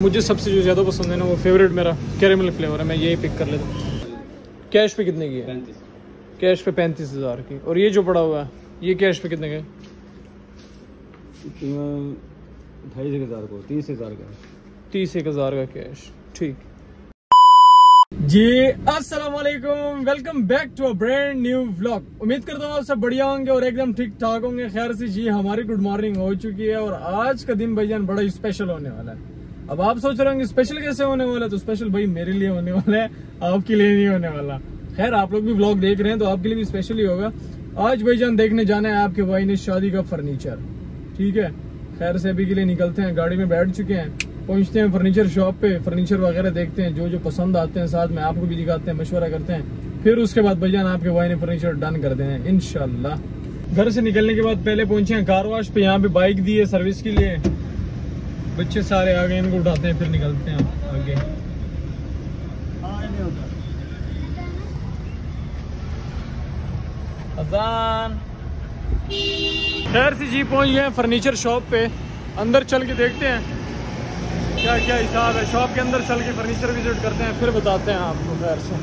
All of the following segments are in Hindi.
मुझे सबसे जो ज़्यादा पसंद है ना वो फेवरेट मेरा कैरेमल फ्लेवर है मैं यही पिक कर लेता हूँ। कैश पे कितने की है? कैश पे पैंतीस हज़ार की। और ये जो पड़ा हुआ है ये कैश पे कितने का है? ढाई हज़ार को तीस हज़ार का तीस एक हज़ार का कैश ठीक। जी अस्सलाम वालेकुम welcome back to a brand new vlog उम्मीद करता हूँ आप सब बढ़िया होंगे और एकदम ठीक ठाक होंगे। खैर से जी हमारी गुड मॉर्निंग हो चुकी है और आज का दिन भाईजान बड़ा स्पेशल होने वाला है। अब आप सोच रहे होंगे स्पेशल कैसे होने वाला है? तो स्पेशल भाई मेरे लिए होने वाला है, आपके लिए नहीं होने वाला। खैर, आप लोग भी ब्लॉग देख रहे हैं तो आपके लिए भी स्पेशल ही होगा। आज भाई जान, देखने जाना है आपके भाई ने शादी का फर्नीचर ठीक है? खैर से अभी के लिए निकलते हैं, गाड़ी में बैठ चुके हैं। पहुँचते हैं फर्नीचर शॉप पे फर्नीचर वगैरह देखते हैं जो जो पसंद आते हैं साथ में, आपको भी दिखाते हैं, मशवरा करते हैं। फिर उसके बाद भाईजान आपके भाई ने फर्नीचर डन कर देना है इनशाला घर से निकलने के बाद पहले पहुँचे हैं कार वॉश पे, यहाँ पे बाइक दी है सर्विस के लिए। बच्चे सारे आ गए, इनको उठाते हैं, फिर निकलते हैं आगे। अजान। खैर से जी पहुँच गए फर्नीचर शॉप पे। अंदर चल के देखते हैं। क्या क्या हिसाब है? शॉप के अंदर चल के फर्नीचर विज़िट करते हैं, फिर बताते हैं आपको, खैर से।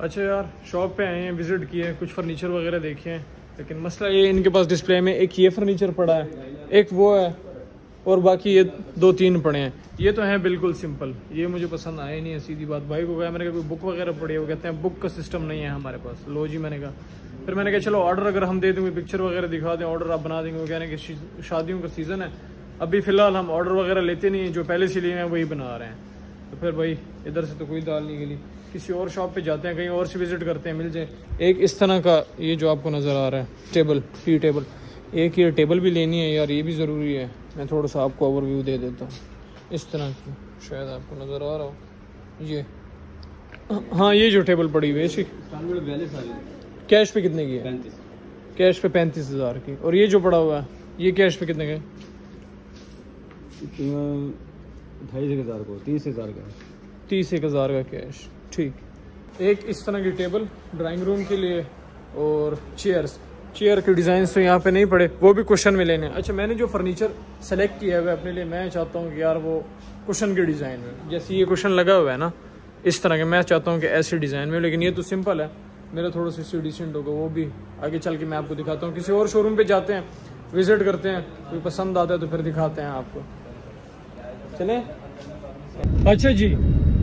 अच्छा यार शॉप पे आए हैं विज़िट किए कुछ फर्नीचर वगैरह देखे हैं। लेकिन मसला ये इनके पास डिस्प्ले में एक ये फर्नीचर पड़ा है। एक वो है, और बाकी ये दो तीन पड़े हैं। ये तो हैं बिल्कुल सिंपल। ये मुझे पसंद आए नहीं है, सीधी बात। भाई को कहा, मैंने कहा, कोई बुक वगैरह पड़ी है? वो कहते हैं बुक का सिस्टम नहीं है हमारे पास। लो जी, मैंने कहा। फिर मैंने कहा, चलो ऑर्डर अगर हम दे देंगे पिक्चर वगैरह दिखा दें ऑर्डर आप बना देंगे। वो कह रहे हैं कि शादियों का सीज़न है। अभी फ़िलहाल हम ऑर्डर वगैरह लेते नहीं हैं, जो पहले से लिए हैं, वही बना रहे हैं। तो फिर भाई, इधर से तो कोई दाल नहीं गली। किसी और शॉप पे जाते हैं, कहीं और से विज़िट करते हैं, मिल जाए। एक इस तरह का ये जो आपको नज़र आ रहा है टेबल टी टेबल एक ये टेबल भी लेनी है यार, ये भी ज़रूरी है। मैं थोड़ा सा आपको ओवरव्यू दे देता हूँ। इस तरह की, शायद आपको नज़र आ रहा हो। ये। हाँ ये जो टेबल पड़ी हुई है कैश पे कितने की है? कैश पे पैंतीस हज़ार की। और ये जो पड़ा हुआ है, ये कैश पे कितने का है? ढाई हज़ार को तीस हज़ार का तीस एक हज़ार का कैश ठीक। एक इस तरह की टेबल ड्राइंग रूम के लिए और चेयर्स चेयर के डिज़ाइन तो यहाँ पे नहीं पड़े, वो भी क्वेश्चन में लेने। अच्छा मैंने जो फर्नीचर सेलेक्ट किया हुआ है अपने लिए, मैं चाहता हूँ कि यार वो क्वेश्चन के डिज़ाइन में। जैसे ये क्वेश्चन लगा हुआ है ना, इस तरह के, मैं चाहता हूँ कि ऐसे डिज़ाइन में, लेकिन ये तो सिंपल है। मेरा थोड़ा सा इससे डिसेंट होगा, वो भी। आगे चल के मैं आपको दिखाता हूँ। किसी और शोरूम पे जाते हैं विज़िट करते हैं, कोई पसंद आता है तो फिर दिखाते हैं आपको। चले? अच्छा जी,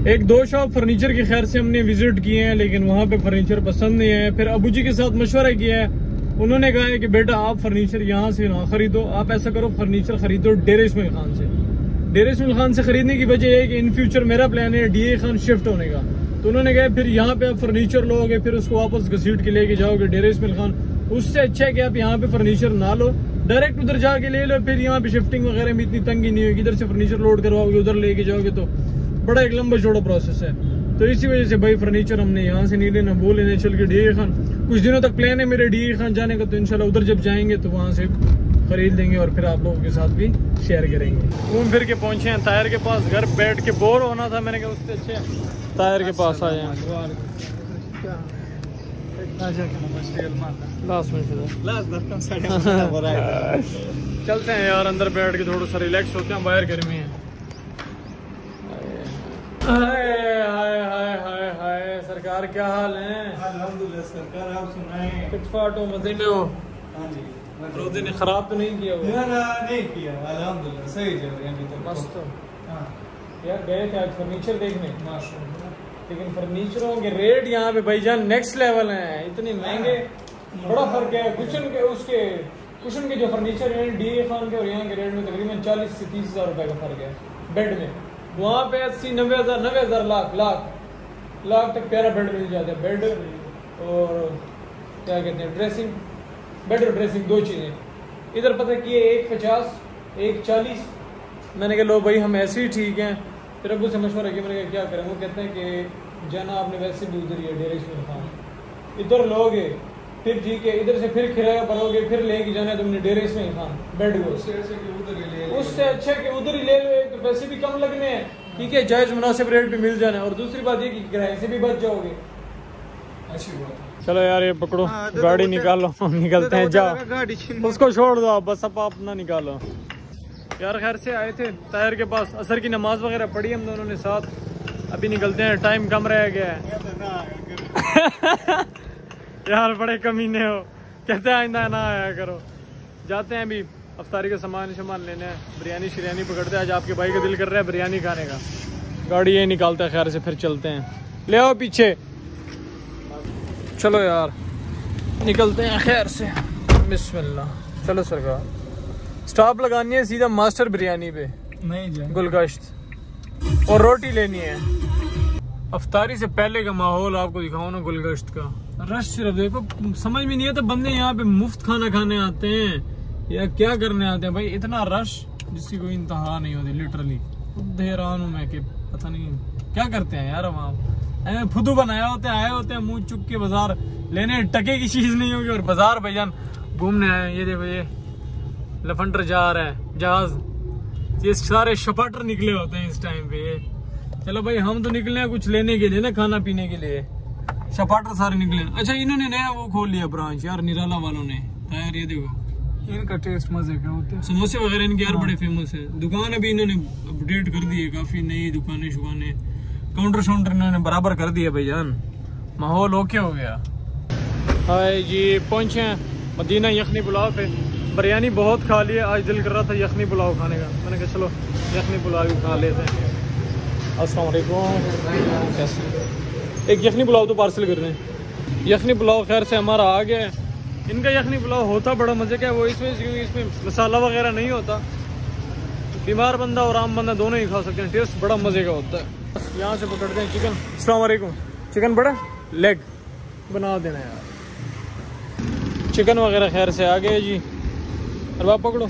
एक दो शॉप फर्नीचर के खैर से हमने विज़िट किए हैं, लेकिन वहाँ पे फर्नीचर पसंद नहीं है। फिर अबू जी के साथ मशवरा किया है उन्होंने कहा है कि बेटा आप फर्नीचर यहाँ से ना खरीदो, आप ऐसा करो फर्नीचर खरीदो डेरे इसमाइल खान से। डेरे इसमाइल खान से खरीदने की वजह है कि इन फ्यूचर मेरा प्लान है डीए खान शिफ्ट होने का। तो उन्होंने कहा फिर यहाँ पे आप फर्नीचर लोगे, फिर उसको वापस घसीट के लेके जाओगे डेरे इसमाइल खान। उससे अच्छा है कि आप यहाँ पे फर्नीचर ना लो डायरेक्ट उधर जाके ले लो, फिर यहाँ पे शिफ्टिंग वगैरह में इतनी तंगी नहीं होगी। इधर से फर्नीचर लोड करवाओगे, उधर लेके जाओगे तो बड़ा एक लंबा चौड़ा प्रोसेस है। तो इसी वजह से भाई फर्नीचर हमने यहाँ से नहीं लेना, वो लेने चल के डीए खान। कुछ दिनों तक प्लान है मेरे डी खान जाने का तो इनशाला उधर जब जाएँगे तो वहाँ से खरीद लेंगे और फिर आप लोगों के साथ भी शेयर करेंगे। घूम फिर के पहुँचे हैं तायर के पास घर बैठ के बोर होना था मैंने कहा उससे अच्छे तायर के पास आए में चलते हैं यार अंदर बैठ के थोड़ा सा रिलैक्स होते हैं बाहर गर्मी है हाय हाय हाय हाय हाय सरकार क्या हाल है? अल्हम्दुलिल्लाह सरकार आप सुनाएँ। फिटफाट हो मदीने हो। हाँ जी रोज़े ने खराब तो नहीं किया नहीं किया। अल्हम्दुलिल्लाह सही चल रही अभी तक। मस्त। हो। हाँ यार गए थे आज फर्नीचर देखने? माशाल्लाह। लेकिन फर्नीचरों के रेट यहाँ पे भाईजान नेक्स्ट लेवल हैं। इतने महँगे। बड़ा फ़र्क है। कुशन के उसके कुशन के जो फर्नीचर है डी खान के और यहाँ के रेट में तकरीबन चालीस से तीस हज़ार रुपए का फ़र्क है। बेड में। वहाँ पे अस्सी नब्बे हज़ार नब्बे हज़ार लाख लाख। लाख तक प्यारा बेड मिल जाता है बेड और क्या कहते हैं ड्रेसिंग बेड और ड्रेसिंग दो चीज़ें। इधर पता किए एक पचास एक चालीस। मैंने कहा लो भाई हम ऐसे ही ठीक हैं। फिर अबू से मशवरा किया मैंने कहा क्या करें? वो कहते हैं कि जाना आपने वैसे भी उधर ही है डेरे इसमें खान इधर लोगे फिर जी के इधर से फिर खिलाया भरोगे फिर लेके जाना है तुमने डेरे इसमें खान बेड को। उससे अच्छा कि उधर ही ले लो एक तो पैसे भी कम लगने हैं। ठीक है जायज़ मुनासिब रेट पे मिल जाना और दूसरी बात ये कि किराए से भी बच जाओगे। अच्छी बात चलो यार ये पकड़ो। हाँ, दे दो गाड़ी निकालो। निकलते हैं जाओ। उसको छोड़ दो आप बस अब आप अपना निकालो। यार खैर से आए थे तायर के पास असर की नमाज़ वगैरह पढ़ी हम दोनों ने साथ। अभी निकलते हैं टाइम कम रह गया है। यार बड़े कमीने हो। कहते हैं आइंदा ना आया करो। जाते हैं अभी। अफ्तारी का सामान सामान लेने हैं। बिरयानी शिरयानी पकड़ते हैं। आज आपके भाई का दिल कर रहा है बिरयानी खाने का। गाड़ी ये निकालता है खैर से फिर चलते हैं। ले आओ पीछे। चलो यार। निकलते हैं खैर से। बिस्मिल्लाह। चलो सरकार। स्टॉप लगानी है सीधा मास्टर बिरयानी पे। नहीं गुलगश्त। और रोटी लेनी है। अफतारी से पहले का माहौल आपको दिखाऊँ ना गुलगश्त का। रश सिर्फ़ देखो समझ में नहीं आता बंदे यहाँ पे मुफ़्त खाना खाने आते हैं। या क्या करने आते हैं भाई? इतना रश जिसकी कोई इंतहा नहीं होती लिटरली हैरान हूँ मैं कि पता नहीं क्या करते हैं यार वहाँ। फुदू बनाया होते हैं आए होते हैं मुँह चुप के बाज़ार। लेने टके की चीज़ नहीं होगी और बाज़ार भाईजान, घूमने आए ये देखो ये, लफंडर जा रहा है, जहाज़। ये सारे शपाटर निकले होते हैं इस टाइम पे चलो भाई, हम तो निकले हैं कुछ लेने के लिए ना, खाना पीने के लिए। शपाटर सारे निकले अच्छा इन्होंने नया वो खोल लिया ब्रांच यार, निराला वालों ने। यार, ये देखो। इनका टेस्ट मज़े का होता है। समोसे वगैरह इनके यार बड़े फ़ेमस है। दुकान अभी इन्होंने अपडेट कर दी है, काफ़ी नई दुकानें शुकानें काउंटर शाउंटर इन्होंने बराबर कर दिया भाईजान माहौल ओके हो गया। हाय जी, पहुँचे हैं मदीना यखनी पुलाव पे। बिरयानी बहुत खा लिया आज दिल कर रहा था यखनी पुलाव खाने का। मैंने कहा, चलो, यखनी पुलाव ही खा लेते हैं। कैसे? एक यखनी पुलाव तो पार्सल कर रहे हैं यखनी पुलाव खैर से हमारा आ गया है। इनका यखनी पुलाव होता बड़ा मज़े का है, वो इसमें क्योंकि इसमें मसाला वगैरह नहीं होता। बीमार बंदा और आम बंदा दोनों ही खा सकते हैं, टेस्ट बड़ा मज़े का होता है। यहाँ से पकड़ते हैं चिकन। अस्सलाम चिकन बड़ा? लेग बना देना यार। चिकन वगैरह खैर से आ गए जी। और वाप पकड़ो।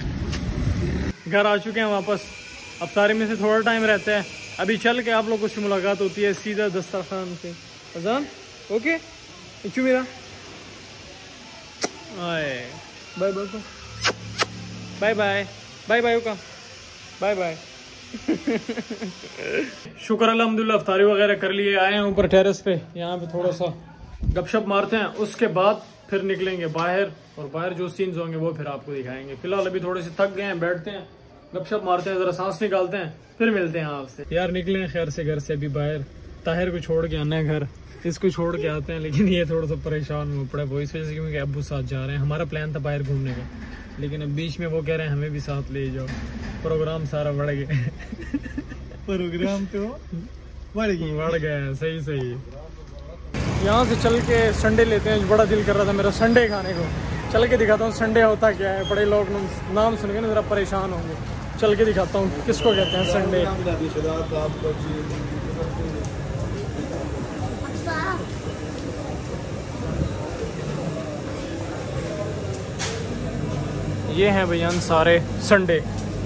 घर आ चुके हैं वापस। अब सारे में से थोड़ा टाइम रहता है। अभी चल के आप लोगों से मुलाकात होती है सीधा दस्तरखान से अजान? ओके क्यों मेरा। आए bye bye bye bye bye bye का बाय बाय शुक्र अलहमदिल्ला अफ्तारी वगैरह कर लिए आए हैं ऊपर टेरेस पे। यहाँ पे थोड़ा सा गपशप मारते हैं उसके बाद फिर निकलेंगे बाहर और बाहर जो सीन्स होंगे वो फिर आपको दिखाएँगे। फ़िलहाल अभी थोड़े से थक गए हैं बैठते हैं गपशप मारते हैं जरा सांस निकालते हैं फिर मिलते हैं आपसे। यार निकले हैं खैर से घर से अभी बाहर। ताहिर को छोड़ के आना है घर। इसको छोड़ के आते हैं लेकिन ये थोड़ा सा परेशान हो पड़ा है। वो इस वजह से क्योंकि अबू साथ जा रहे हैं। हमारा प्लान था बाहर घूमने का। लेकिन अब बीच में वो कह रहे हैं हमें भी साथ ले जाओ। प्रोग्राम सारा बढ़ गया। प्रोग्राम तो बढ़ गई बढ़ गया सही सही। यहाँ से चल के संडे लेते हैं। बड़ा दिल कर रहा था मेरा संडे खाने को। चल के दिखाता हूँ संडे होता क्या है। बड़े लोग नाम सुन के ना जरा परेशान होंगे। चल के दिखाता हूँ किसको कहते हैं संडे ये हैं भैया सारे संडे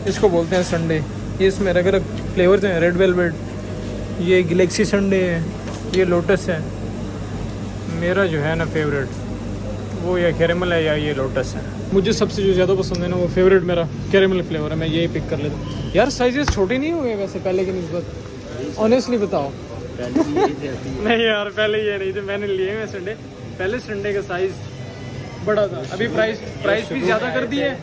इसको बोलते हैं संडे ये इसमें अलग अलग फ्लेवर्स हैं रेड वेलवेट ये गलेक्सी संडे है ये लोटस है। मेरा जो है ना फेवरेट वो या कैरेमल है या ये लोटस है। मुझे सबसे जो ज़्यादा पसंद है ना वो फेवरेट मेरा कैरेमल फ्लेवर है मैं यही पिक कर लेता हूँ। यार साइजेस छोटे नहीं हुए वैसे पहले की नस्बत? ऑनेस्टली बताओ। नहीं यार पहले ये नहीं थे मैंने लिए हैं संडे पहले संडे का साइज़ बड़ा था। अभी प्राइस प्राइस भी ज़्यादा कर दी है।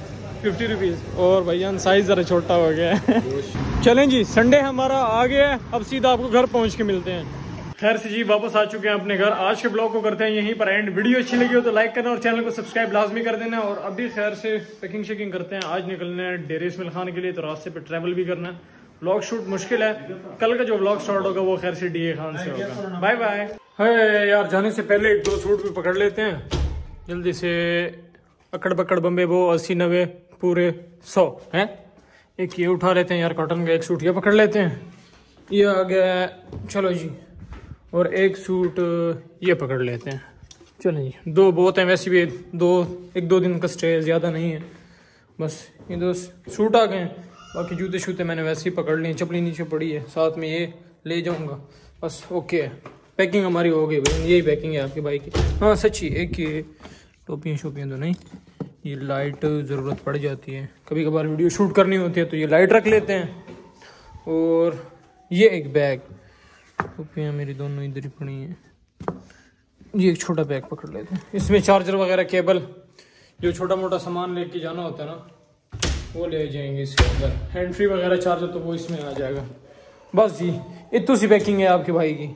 फिफ्टी रुपीज़ और भैया साइज़ ज़रा छोटा हो गया है। चलें जी संडे हमारा आ गया है। अब सीधा आपको घर पहुँच के मिलते हैं। खैर से जी वापस आ चुके हैं अपने घर। आज के ब्लॉग को करते हैं यहीं पर एंड वीडियो अच्छी लगी हो तो लाइक करना और चैनल को सब्सक्राइब लाजमी कर देना। और अभी खैर से पैकिंग शेकिंग करते हैं। आज निकलना है डेरे इसमिल खान के लिए तो रास्ते पे ट्रैवल भी करना है। ब्लॉग शूट मुश्किल है। कल का जो ब्लॉग स्टार्ट होगा वो खैर से डीए खान से होगा। बाय बाय है यार जाने से पहले एक दो सूट भी पकड़ लेते हैं। जल्दी से अकड़ बकड़ बम्बे वो अस्सी, नब्बे, पूरे सौ, हैं? एक ये उठा लेते हैं यार कॉटन का एक सूट ये पकड़ लेते हैं। ये आ गया चलो जी। और एक सूट ये पकड़ लेते हैं। चलो जी, दो बहुत हैं वैसे भी, दो, एक दो दिन का स्टे ज़्यादा नहीं है। बस, ये दो सूट आ गए हैं। बाकी जूते शूते मैंने वैसे ही पकड़ लिए, चपली नीचे पड़ी है, साथ में ये ले जाऊँगा। बस ओके है पैकिंग हमारी हो गई भाई, यही पैकिंग है आपकी बाइक की। हाँ सच्ची, एक ये टोपियाँ शोपियाँ तो नहीं। ये लाइट ज़रूरत पड़ जाती है। कभी कभार वीडियो शूट करनी होती है तो ये लाइट रख लेते हैं। और ये एक बैग। टोपियाँ मेरी दोनों इधर ही पड़ी हैं। ये एक छोटा बैग पकड़ लेते हैं। इसमें चार्जर वगैरह, केबल, जो छोटा मोटा सामान लेके जाना होता है ना, वो ले जाएँगे इसके अंदर। हैंड फ्री वगैरह चार्जर तो वो इसमें आ जाएगा। बस जी, इतनी सी पैकिंग है आपके भाई की।